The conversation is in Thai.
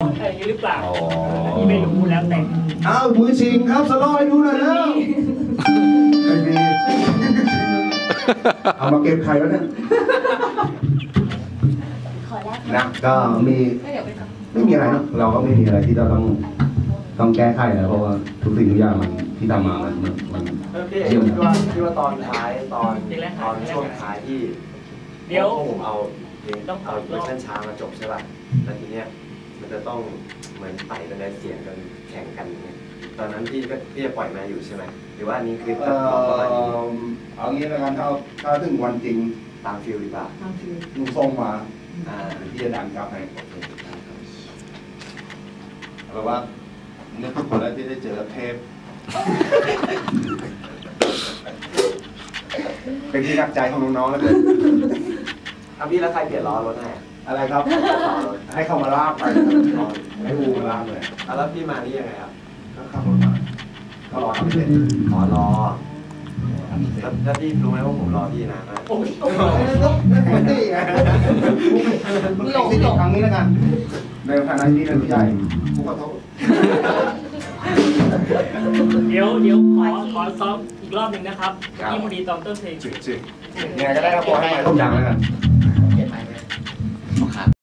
อะไรอย่างนี้หรือเปล่าอ๋ออันนี้ไม่รู้แล้วแต่อ้าวมือชิงครับสโลว์ให้ดูหน่อยแล้วไม่มีเอามาเก็บไข่แล้วเนี่ยขอแรกนะก็มีก็เดี๋ยวไปทไม่มีอะไรเนอะเราก็ไม่มีอะไรที่เราต้องต้องแก้ไขนะเพราะว่าทุกสิ่งทุกอย่างมันที่ทำมามันมันมันเออพี่เอกคิดว่าคิดว่าตอนท้ายตอนตอนช่วงท้ายที่เดี๋ยวพวกผมเอาเพลงต้องเอาเวอร์ชันช้ามาจบใช่ป่ะแล้วทีเนี้ย มันจะต้องเหมือนไต่บันไดเสียงกันแข่งกันเนี่ยตอนนั้นพี่ก็พี่จะปล่อยมาอยู่ใช่ไหมหรือว่าอันนี้คือเอจะลองประมาณนี้อเอางี้แล้วกันถ้าถ้าถึงวันจริงตาม feel ดีกว่าลุงส่งมาอ่าพี่จะดันกลับให้เพราะว่าเนี่ยทุกคนแล้วที่ได้เจอเทปเป็นที่รักใจของน้องๆแล้วเกินเอาพี่แล้วใครเปลี่ยนล้อรถให้อะ ไรครับ ให้เขามาลากไปให้วูมาลากเลยเอาแล้วพี่มานี่ยังไงครับ ก็ขับรถมาก็รอทำเสร็จขอรอแล้วแล้วพี่รู้ไหมว่าผมรอพี่นานมากโอ้ยไม่ได้ไงหลงหลงครั้งนี้แล้วกัน ในฐานะที่เป็นผู้ใหญ่ผู้ขอโทษเดี๋ยวเดี๋ยวขอขอซ้อมอีกรอบหนึ่งนะครับที่พอดีตอนต้นเพลงจึ๊กจึ๊กยังไงก็ได้ครับขอให้ไปทุกอย่างแล้วกัน Ojalá.